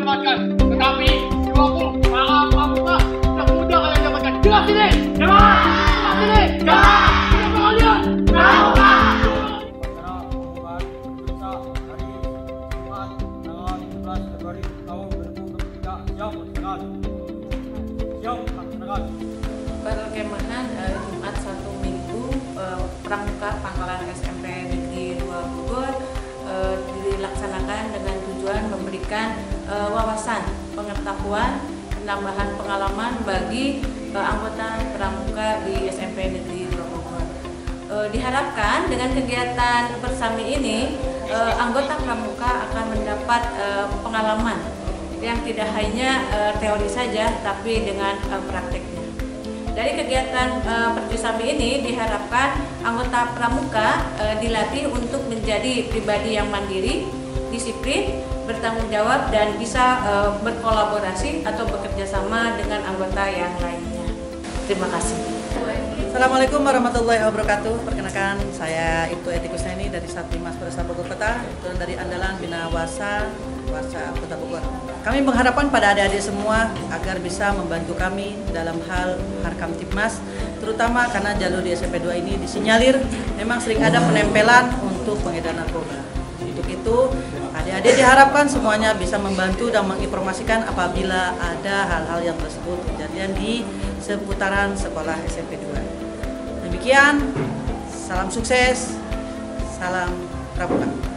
dapatkan. Tetapi 20 kamu tidak mudah kalian dapatkan. Jelas ini, jelas, jelas ini, jelas. Kalian? Jumat satu minggu eh, pramuka pangkalan SMK wawasan, pengetahuan, penambahan pengalaman bagi eh, anggota Pramuka di SMP Negeri 2 Bogor. Eh, diharapkan dengan kegiatan bersami ini eh, anggota Pramuka akan mendapat pengalaman yang tidak hanya teori saja tapi dengan prakteknya. Dari kegiatan Perjusami ini diharapkan anggota pramuka dilatih untuk menjadi pribadi yang mandiri, disiplin, bertanggung jawab dan bisa eh, berkolaborasi atau bekerja sama dengan anggota yang lainnya. Terima kasih. Assalamualaikum warahmatullahi wabarakatuh. Perkenalkan saya Ibtu Eti Kusneni dari Satlimas Polresta Bogor Kota, turun dari Andalan Bina Wasa, Wasa Kota Bogor. Kami mengharapkan pada adik-adik semua agar bisa membantu kami dalam hal Harkam Tipmas, terutama karena jalur di SMP 2 ini disinyalir memang sering ada penempelan untuk pengedar narkoba. Untuk itu, adik-adik diharapkan semuanya bisa membantu dan menginformasikan apabila ada hal-hal yang tersebut kejadian di seputaran sekolah SMP 2. Demikian, salam sukses, salam pramuka.